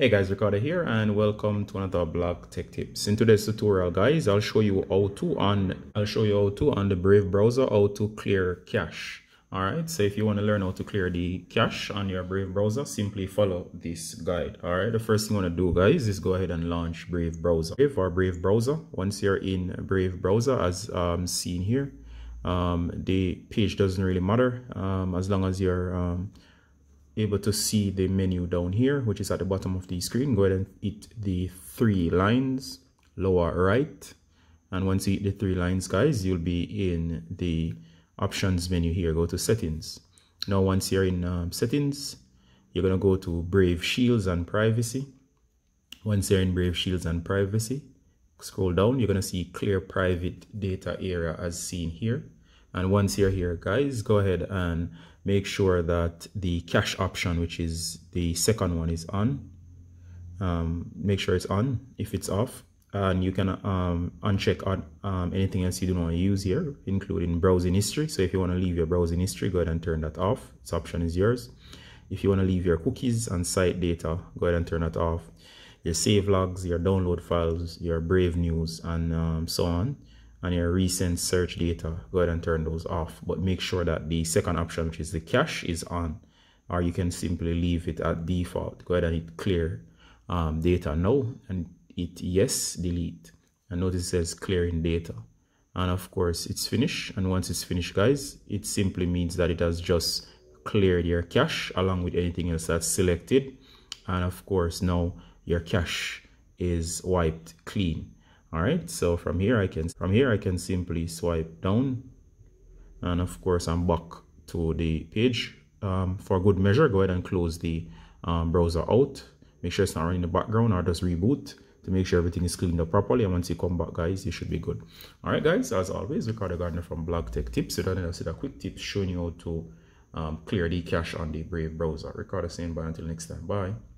Hey guys, Ricardo here and welcome to another blog tech tips. In today's tutorial guys, I'll show you how to on I'll show you how to on the Brave browser how to clear cache. Alright, so if you want to learn how to clear the cache on your Brave browser, simply follow this guide. Alright, the first thing you want to do guys is go ahead and launch Brave browser. Brave or Brave browser, once you're in Brave browser as um, seen here, um, the page doesn't really matter um, as long as you're um, able to see the menu down here which is at the bottom of the screen. Go ahead and hit the three lines lower right. And once you hit the three lines guys you'll be in the options menu here. Go to settings. Now once you're in um, settings you're going to go to brave shields and privacy. Once you're in brave shields and privacy scroll down. You're going to see clear private data area as seen here and once you're here guys go ahead and make sure that the cache option which is the second one is on. Um, make sure it's on if it's off. And you can um, uncheck on um, anything else you do not want to use here including browsing history. So if you want to leave your browsing history go ahead and turn that off. This option is yours. If you want to leave your cookies and site data go ahead and turn that off. Your save logs your download files your brave news and um, so on and your recent search data, go ahead and turn those off. But make sure that the second option, which is the cache, is on. Or you can simply leave it at default. Go ahead and hit clear um, data now and hit yes, delete. And notice it says clearing data. And of course, it's finished. And once it's finished, guys, it simply means that it has just cleared your cache along with anything else that's selected. And of course, now your cache is wiped clean all right so from here i can from here i can simply swipe down. And of course i'm back to the page. Um, for good measure go ahead and close the um, browser out. Make sure it's not running in the background or just reboot to make sure everything is cleaned up properly. And once you come back guys you should be good. All right guys as always ricardo gardener from blog tech tips. So then i'll see a quick tip showing you how to um, clear the cache on the brave browser. Ricardo saying bye until next time. Bye